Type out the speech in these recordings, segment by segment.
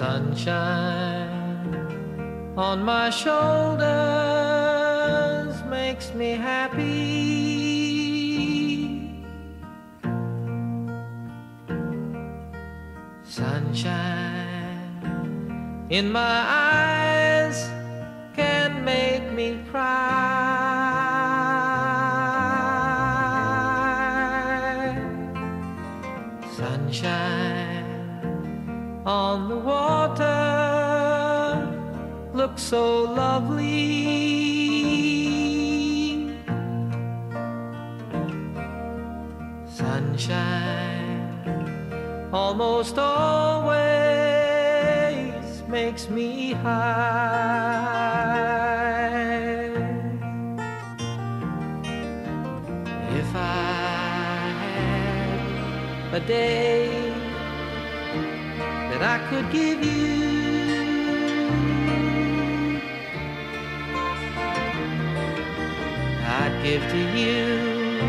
Sunshine on my shoulders makes me happy. Sunshine in my eyes can make me cry. Looks so lovely. Sunshine almost always makes me high. If I had a day that I could give you. Give to you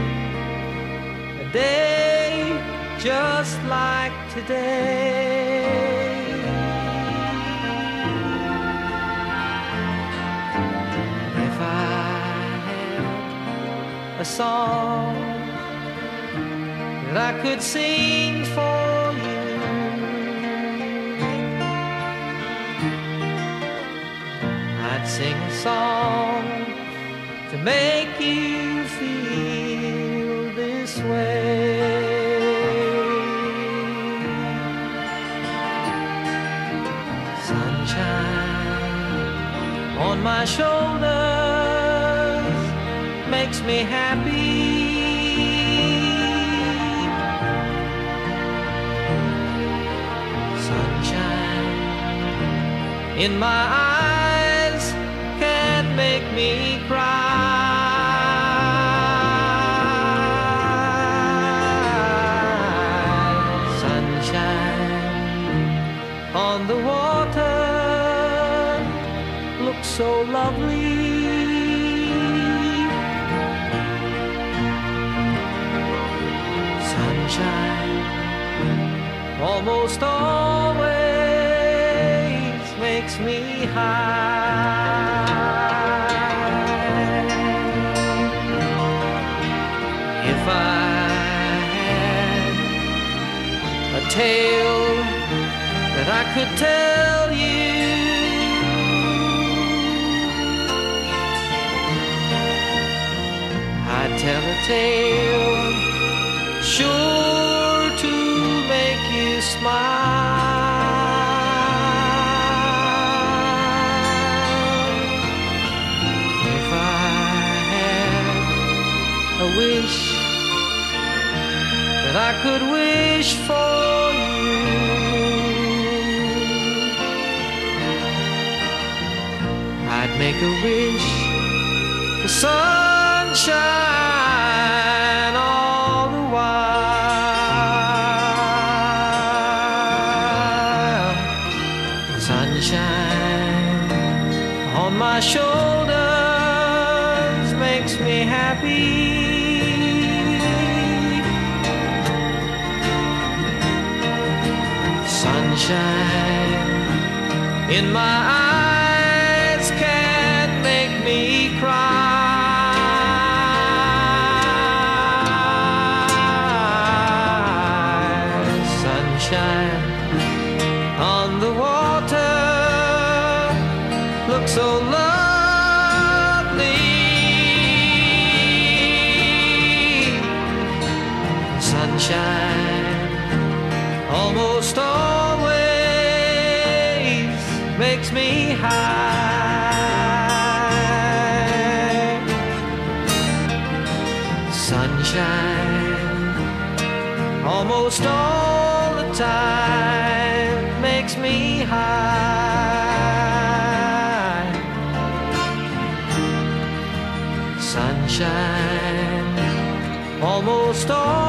a day just like today. If I had a song that I could sing for make you feel this way. Sunshine on my shoulders makes me happy. Sunshine in my eyes can make me cry. The water looks so lovely. Sunshine almost always makes me high. If I had a tale that I could tell you. I'd tell a tale sure to make you smile. If I had a wish that I could wish for you, make a wish for sunshine all the while. Sunshine on my shoulders makes me happy. Sunshine in my eyes so lovely. Sunshine almost always makes me high. Sunshine almost all the time makes me high. Almost all